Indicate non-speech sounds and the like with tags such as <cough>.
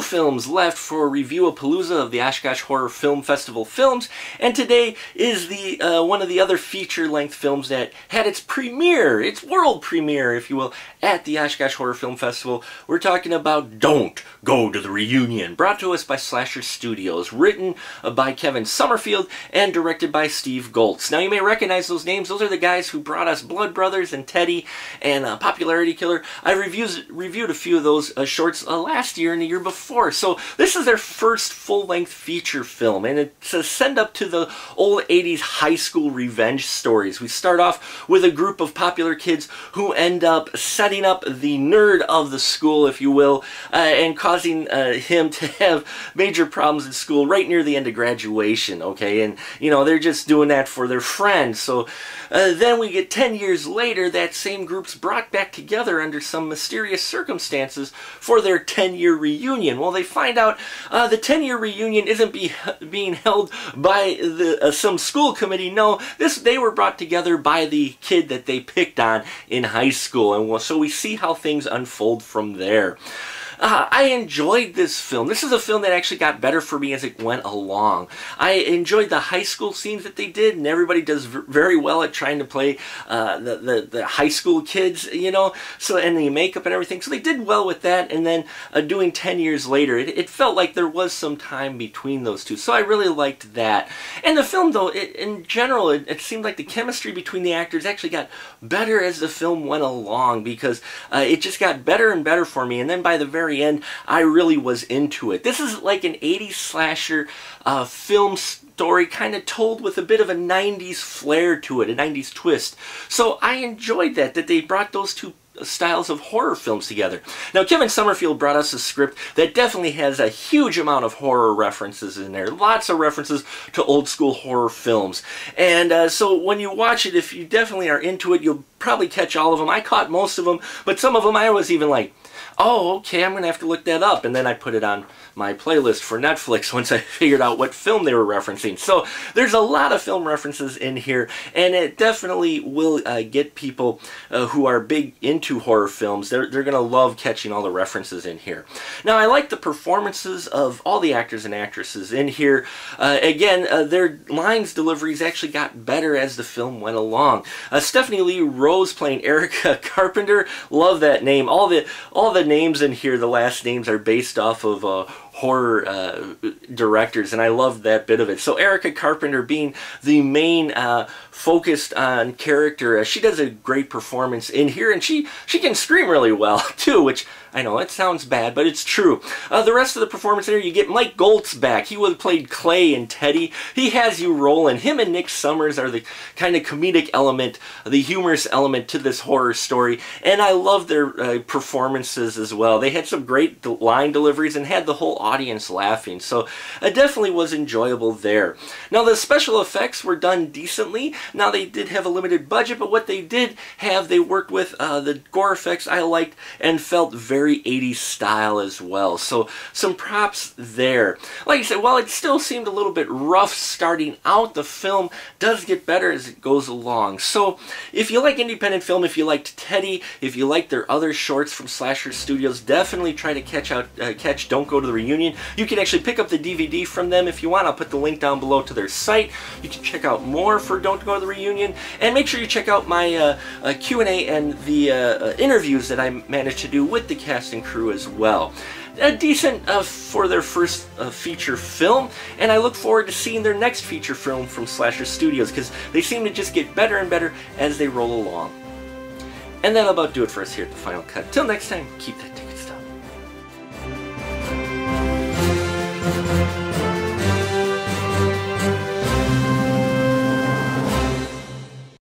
films left for Review-a-palooza of the Oshkosh Horror Film Festival films, and today is the uh, one of the other feature-length films that had its premiere, its world premiere, if you will, at the Oshkosh Horror Film Festival. We're talking about Don't Go to the Reunion, brought to us by Slasher Studios, written by Kevin Sommerfield and directed by Steve Goltz. Now you may recognize those names; those are the guys who brought us Blood Brothers and Teddy and uh, Popularity Killer. I reviews, reviewed a few of those uh, shorts uh, last year and the year before. So this is their first full-length feature film, and it's a send up to the old 80s high school revenge stories. We start off with a group of popular kids who end up setting up the nerd of the school, if you will, uh, and causing uh, him to <laughs> have major problems in school right near the end of graduation, okay? And, you know, they're just doing that for their friends. So uh, then we get 10 years later, that same group's brought back together under some mysterious circumstances for their 10-year reunion. Well, they find out uh, the 10-year reunion isn't be, being held by the, uh, some school committee. No, this they were brought together by the kid that they picked on in high school. And so we see how things unfold from there. Uh, I enjoyed this film. This is a film that actually got better for me as it went along. I enjoyed the high school scenes that they did, and everybody does very well at trying to play uh, the, the, the high school kids, you know, so and the makeup and everything. So they did well with that, and then uh, doing 10 years later, it, it, felt like there was some time between those two. So I really liked that. And the film, though, it, in general, it, it, seemed like the chemistry between the actors actually got better as the film went along because uh, it just got better and better for me. And then by the very very end, I really was into it. This is like an 80s slasher uh, film story kind of told with a bit of a 90s flair to it, a 90s twist. So I enjoyed that, that they brought those two styles of horror films together. Now, Kevin Sommerfield brought us a script that definitely has a huge amount of horror references in there. Lots of references to old school horror films. And uh, so when you watch it, if you definitely are into it, you'll probably catch all of them. I caught most of them, but some of them I was even like, oh, okay, I'm going to have to look that up. And then I put it on my playlist for Netflix <laughs> once I figured out what film they were referencing. So there's a lot of film references in here, and it definitely will uh, get people uh, who are big into horror films. They're, they're going to love catching all the references in here. Now, I like the performances of all the actors and actresses in here. Uh, again, uh, their lines deliveries actually got better as the film went along. Uh, Stephanie Lee Rose playing Erica <laughs> Carpenter. Love that name. All the all the names in here, the last names are based off of uh, horror uh, directors, and I loved that bit of it. So Erica Carpenter being the main uh, focused on character, uh, she does a great performance in here, and she she can scream really well <laughs> too, which I know it sounds bad, but it's true. Uh, the rest of the performance there, you get Mike Goltz back. He would have played Clay and Teddy. He has you rolling. Him and Nick Summers are the kind of comedic element, the humorous element to this horror story, and I love their uh, performances as well. They had some great line deliveries and had the whole audience laughing, so it definitely was enjoyable there. Now, the special effects were done decently. Now, they did have a limited budget, but what they did have, they worked with uh, the gore effects I liked and felt very very 80s style as well. So some props there. Like I said, while it still seemed a little bit rough starting out, the film does get better as it goes along. So if you like independent film, if you liked Teddy, if you like their other shorts from Slasher Studios, definitely try to catch out uh, catch Don't Go to the Reunion. You can actually pick up the DVD from them if you want. I'll put the link down below to their site. You can check out more for Don't Go to the Reunion. And make sure you check out my uh, uh, Q&A and the uh, uh, interviews that I managed to do with the cast and crew as well. A decent uh, for their first uh, feature film, and I look forward to seeing their next feature film from Slasher Studios because they seem to just get better and better as they roll along. And that'll about do it for us here at the Final Cut. Till next time, keep that